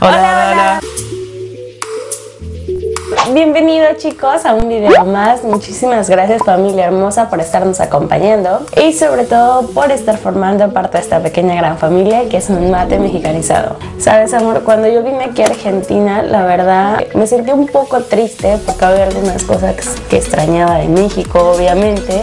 Hola, hola. Bienvenidos chicos a un video más. Muchísimas gracias familia hermosa por estarnos acompañando y sobre todo por estar formando parte de esta pequeña gran familia que es un mate mexicanizado. Sabes amor, cuando yo vine aquí a Argentina la verdad me sentí un poco triste porque había algunas cosas que extrañaba de México obviamente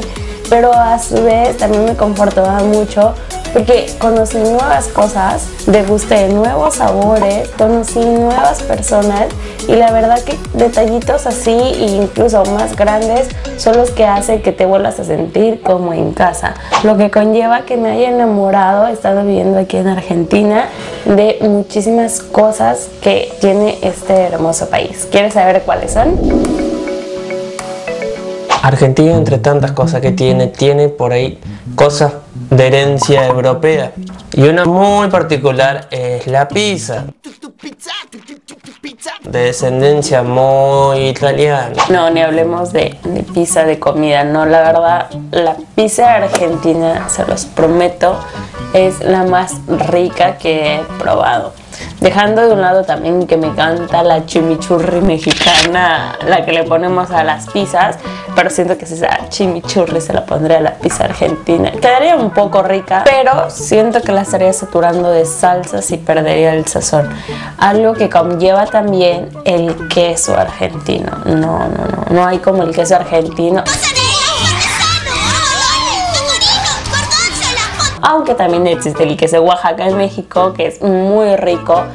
pero a su vez también me confortaba mucho porque conocí nuevas cosas, degusté nuevos sabores, conocí nuevas personas y la verdad que detallitos así e incluso más grandes son los que hacen que te vuelvas a sentir como en casa. Lo que conlleva que me haya enamorado estando viviendo aquí en Argentina de muchísimas cosas que tiene este hermoso país. ¿Quieres saber cuáles son? Argentina, entre tantas cosas que tiene, tiene por ahí cosas de herencia europea. Y una muy particular es la pizza. De descendencia muy italiana. No, ni hablemos de, de pizza de comida, no, la verdad, la pizza argentina, se los prometo, es la más rica que he probado. Dejando de un lado también que me encanta la chimichurri mexicana, la que le ponemos a las pizzas, pero siento que si esa chimichurri se la pondría a la pizza argentina. Quedaría un poco rica, pero siento que la estaría saturando de salsas y perdería el sazón. Algo que conlleva también el queso argentino. No, no, no, no hay como el queso argentino. aunque también existe el queso Oaxaca en México, que es muy rico,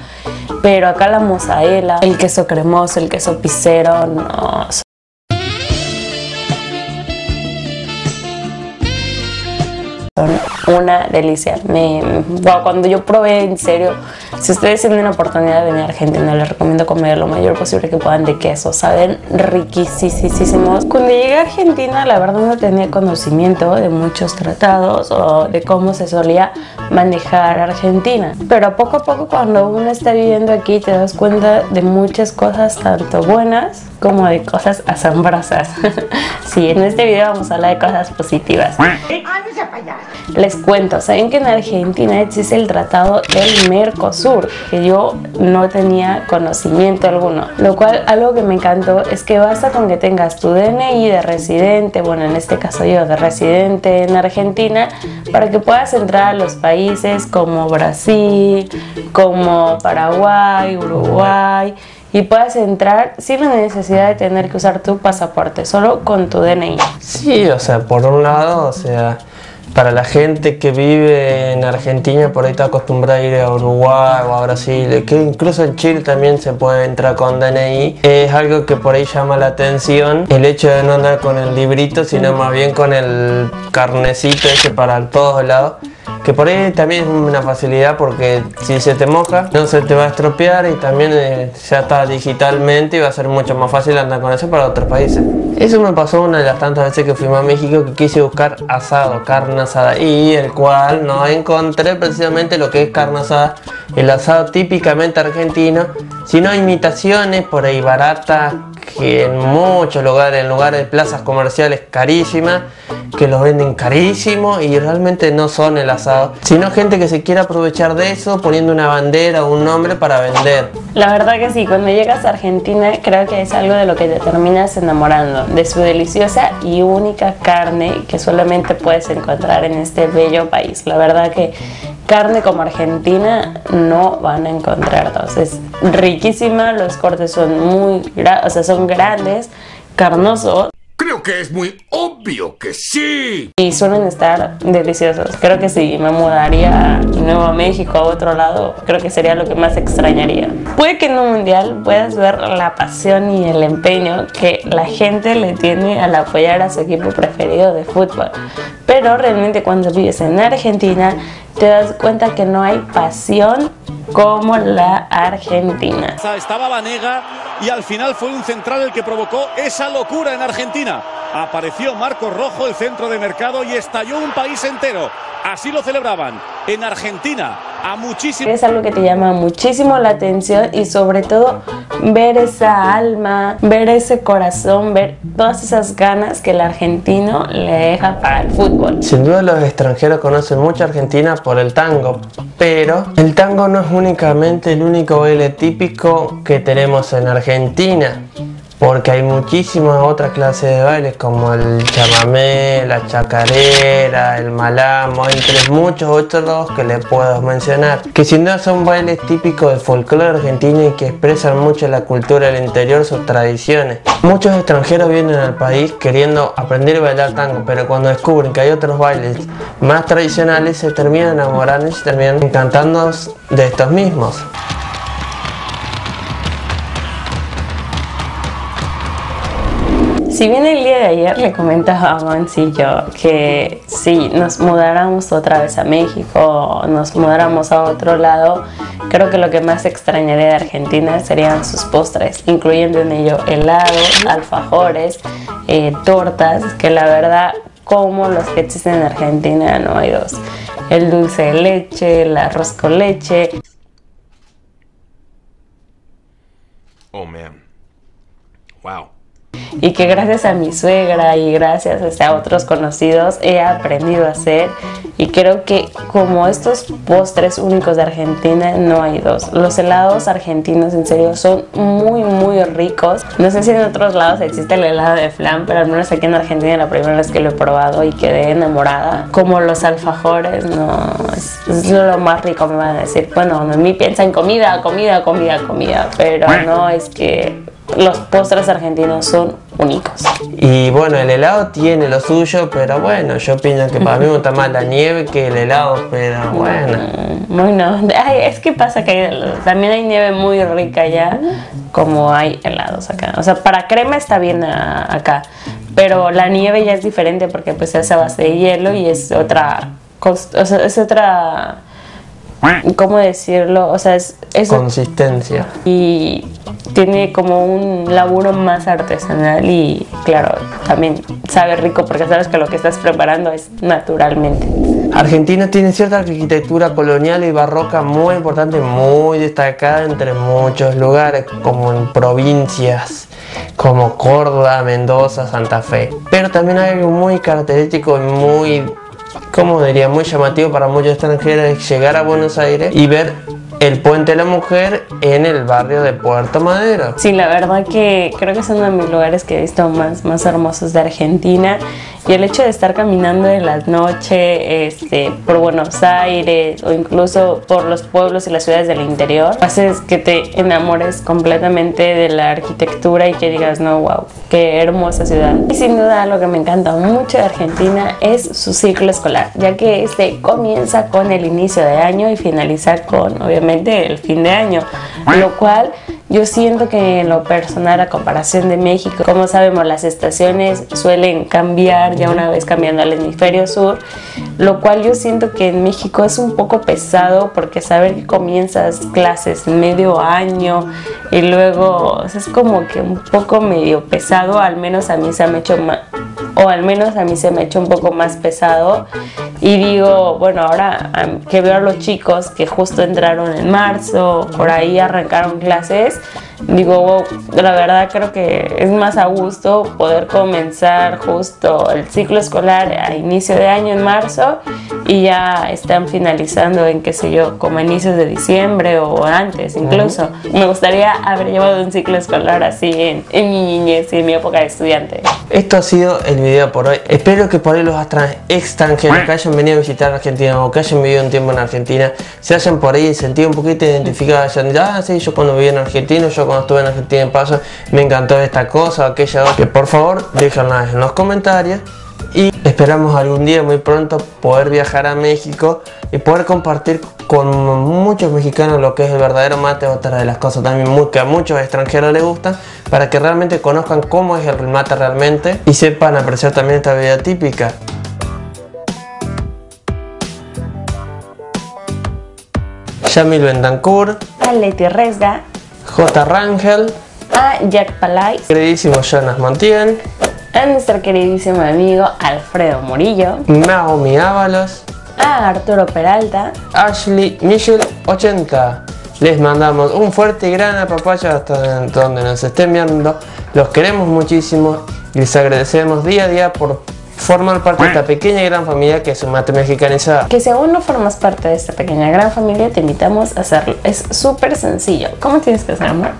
pero acá la mozzarella, el queso cremoso, el queso pisero, no, Um, una delicia. Me, cuando yo probé, en serio, si ustedes tienen una oportunidad de venir a Argentina, les recomiendo comer lo mayor posible que puedan de queso. Saben riquísimos. Cuando llegué a Argentina, la verdad no tenía conocimiento de muchos tratados o de cómo se solía manejar Argentina. Pero poco a poco, cuando uno está viviendo aquí, te das cuenta de muchas cosas, tanto buenas como de cosas asombrosas. sí, en este video vamos a hablar de cosas positivas. Les cuento, saben que en Argentina existe el tratado del Mercosur, que yo no tenía conocimiento alguno, lo cual algo que me encantó es que basta con que tengas tu DNI de residente, bueno en este caso yo de residente en Argentina, para que puedas entrar a los países como Brasil, como Paraguay, Uruguay, y puedas entrar sin la necesidad de tener que usar tu pasaporte, solo con tu DNI. Sí, o sea, por un lado, o sea, para la gente que vive en Argentina, por ahí está acostumbrada a ir a Uruguay o a Brasil, que incluso en Chile también se puede entrar con DNI, es algo que por ahí llama la atención, el hecho de no andar con el librito, sino más bien con el carnecito ese para todos lados que por ahí también es una facilidad porque si se te moja no se te va a estropear y también eh, ya está digitalmente y va a ser mucho más fácil andar con eso para otros países. Eso me pasó una de las tantas veces que fuimos a México que quise buscar asado, carne asada y el cual no encontré precisamente lo que es carne asada, el asado típicamente argentino, sino imitaciones por ahí baratas que en muchos lugares, en lugares de plazas comerciales carísimas, que los venden carísimo y realmente no son el asado, sino gente que se quiere aprovechar de eso poniendo una bandera o un nombre para vender. La verdad que sí, cuando llegas a Argentina creo que es algo de lo que te terminas enamorando, de su deliciosa y única carne que solamente puedes encontrar en este bello país. La verdad que carne como Argentina no van a encontrar dos. Es riquísima, los cortes son muy, o sea, son grandes, carnosos. Que es muy obvio que sí. Y suelen estar deliciosos. Creo que si me mudaría nuevo México a otro lado, creo que sería lo que más extrañaría. Puede que en un mundial puedas ver la pasión y el empeño que la gente le tiene al apoyar a su equipo preferido de fútbol. Pero realmente cuando vives en Argentina te das cuenta que no hay pasión como la Argentina. Estaba Vanega y al final fue un central el que provocó esa locura en Argentina. Apareció Marcos Rojo, el centro de mercado, y estalló un país entero. Así lo celebraban en Argentina a muchísimo. Es algo que te llama muchísimo la atención y sobre todo ver esa alma, ver ese corazón, ver todas esas ganas que el argentino le deja para el fútbol. Sin duda los extranjeros conocen mucho Argentina por el tango, pero el tango no es únicamente el único baile típico que tenemos en Argentina porque hay muchísimas otras clases de bailes como el chamamé, la chacarera, el malamo, entre muchos otros que le puedo mencionar, que sin duda son bailes típicos del folclore argentino y que expresan mucho la cultura del interior, sus tradiciones. Muchos extranjeros vienen al país queriendo aprender a bailar tango, pero cuando descubren que hay otros bailes más tradicionales se terminan enamorando y se terminan encantando de estos mismos. Si bien el día de ayer le comentaba a yo que si nos mudáramos otra vez a México, nos mudáramos a otro lado, creo que lo que más extrañaría de Argentina serían sus postres, incluyendo en ello helados, alfajores, eh, tortas, que la verdad como los que existen en Argentina no hay dos. El dulce de leche, el arroz con leche. Oh man. Wow y que gracias a mi suegra y gracias a otros conocidos he aprendido a hacer y creo que como estos postres únicos de Argentina no hay dos. Los helados argentinos en serio son muy muy ricos. No sé si en otros lados existe el helado de flan, pero al menos aquí en Argentina la primera vez que lo he probado y quedé enamorada. Como los alfajores, no, es, lo más rico me van a decir. Bueno, a mí piensa en comida, comida, comida, comida, pero no es que los postres argentinos son únicos. Y bueno, el helado tiene lo suyo, pero bueno, yo pienso que para mí me gusta más la nieve que el helado, pero bueno. Bueno, es que pasa que también hay nieve muy rica allá, como hay helados acá. O sea, para crema está bien acá, pero la nieve ya es diferente porque pues se hace a base de hielo y es otra, o sea, es otra ¿cómo decirlo? O sea, es, consistencia. Y tiene como un laburo más artesanal y claro, también sabe rico porque sabes que lo que estás preparando es naturalmente. Argentina tiene cierta arquitectura colonial y barroca muy importante, muy destacada entre muchos lugares, como en provincias como Córdoba, Mendoza, Santa Fe. Pero también hay algo muy característico y muy como diría, muy llamativo para muchos extranjeros llegar a Buenos Aires y ver el Puente de la Mujer en el barrio de Puerto Madero. Sí, la verdad que creo que es uno de mis lugares que he visto más, más hermosos de Argentina y el hecho de estar caminando en la noche este, por Buenos Aires o incluso por los pueblos y las ciudades del interior hace que te enamores completamente de la arquitectura y que digas, no, wow, qué hermosa ciudad. Y sin duda lo que me encanta mucho de Argentina es su ciclo escolar, ya que este comienza con el inicio de año y finaliza con obviamente el fin de año, lo cual yo siento que en lo personal, a comparación de México, como sabemos, las estaciones suelen cambiar ya una vez cambiando al hemisferio sur, lo cual yo siento que en México es un poco pesado porque saber que comienzas clases medio año y luego es como que un poco medio pesado, al menos a mí se me ha hecho más, o al menos a mí se me ha hecho un poco más pesado. Y digo, bueno, ahora que veo a los chicos que justo entraron en marzo, por ahí arrancaron clases, digo, la verdad creo que es más a gusto poder comenzar justo el ciclo escolar a inicio de año en marzo y ya están finalizando en qué sé yo, como inicios de diciembre o antes incluso. Me gustaría haber llevado un ciclo escolar así en, en mi niñez y en mi época de estudiante. Esto ha sido el video por hoy. Espero que por ahí los extranjeros que hayan venido a visitar Argentina o que hayan vivido un tiempo en Argentina se hayan por ahí sentido un poquito identificados. Hayan ah, sí, yo cuando viví en Argentina, yo cuando estuve en Argentina en paso, me encantó esta cosa, aquella Que por favor, déjenla en los comentarios. Y esperamos algún día muy pronto poder viajar a México y poder compartir con muchos mexicanos lo que es el verdadero mate, otra de las cosas también que a muchos extranjeros les gustan, para que realmente conozcan cómo es el mate realmente y sepan apreciar también esta bebida típica. Yamil Bendancourt, Leti Resga, J. Rangel, a. Jack Palais, queridísimo Jonas Montien, a. Nuestro queridísimo amigo Alfredo Murillo, Naomi Ábalos, a. Arturo Peralta, Ashley Michel 80 Les mandamos un fuerte y gran apapacho hasta donde nos estén viendo. Los queremos muchísimo y les agradecemos día a día por formar parte de esta pequeña y gran familia que es un mate mexicanizada. Que si aún no formas parte de esta pequeña gran familia, te invitamos a hacerlo. Es súper sencillo. ¿Cómo tienes que hacer, amor?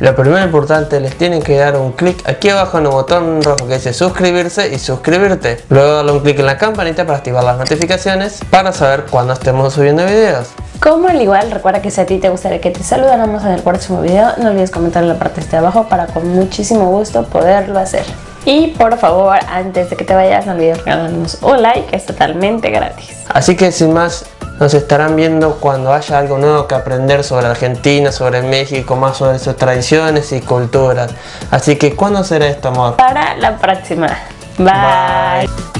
Lo primero importante, les tienen que dar un clic aquí abajo en el botón rojo que dice suscribirse y suscribirte. Luego darle un clic en la campanita para activar las notificaciones para saber cuando estemos subiendo videos. Como al igual, recuerda que si a ti te gustaría que te saludáramos en el próximo video, no olvides comentar en la parte de abajo para con muchísimo gusto poderlo hacer. Y por favor, antes de que te vayas, no olvides regalarnos un like, es totalmente gratis. Así que sin más, nos estarán viendo cuando haya algo nuevo que aprender sobre Argentina, sobre México, más sobre sus tradiciones y culturas. Así que, ¿cuándo será esto, amor? Para la próxima. Bye. Bye.